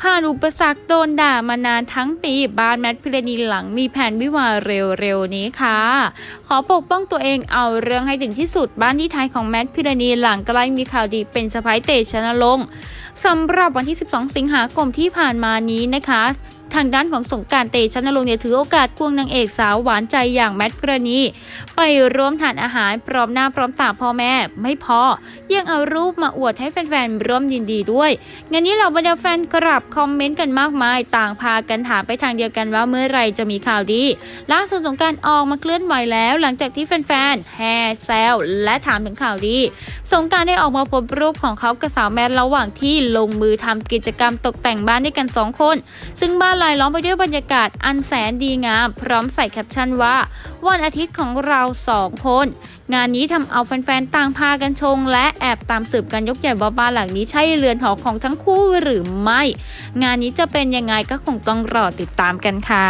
ผ่านอุปสรรคโดนด่ามานานทั้งปีบ้านแมทพิรณีหลังมีแผนวิวาเร็วๆนี้ค่ะ ขอปกป้องตัวเองเอาเรื่องให้ถึงที่สุดบ้านที่ไทยของแมทพิรณีหลังใกล้มีข่าวดีเป็นสะพ้ายเตชะนรงสำหรับวันที่ 12 สิงหาคมที่ผ่านมานี้นะคะ ทางด้านของสงการเตชะนรงเนี่ยถือโอกาสควงนางเอกสาวหวานใจอย่างแมทกรณีไปร่วมทานอาหารพร้อมหน้าพร้อมตาพ่อแม่ ไม่พอ ยังเอารูปมาอวดให้แฟนๆร่วมยินดีด้วยงานนี้เหล่าบรรดาแฟนกลับคอมเมนต์กันมากมาย ต่างพากันถามไปทางเดียวกันว่าเมื่อไรจะมีข่าวดีล่าสุดสงการออกมาเคลื่อนไหวแล้ว หลังจากที่แฟนๆแห่แซวและถามถึงข่าวดี สงการได้ออกมาพบรูปของเขากับสาวแมทระหว่างที่ลงมือทำกิจกรรมตกแต่งบ้านด้วยกัน 2 คน ซึ่งบ้านลายล้อมไปด้วยบรรยากาศอันแสนดีงาม พร้อมใส่แคปชั่นว่า วันอาทิตย์ของเราสองคน งานนี้ทำเอาแฟนๆต่างพากันชง และแอบตามสืบกันยกใหญ่ว่บ้านหลังนี้ใช่เรือนหอของทั้งคู่หรือไม่ งานนี้จะเป็นยังไงก็คงต้องรอติดตามกันค่ะ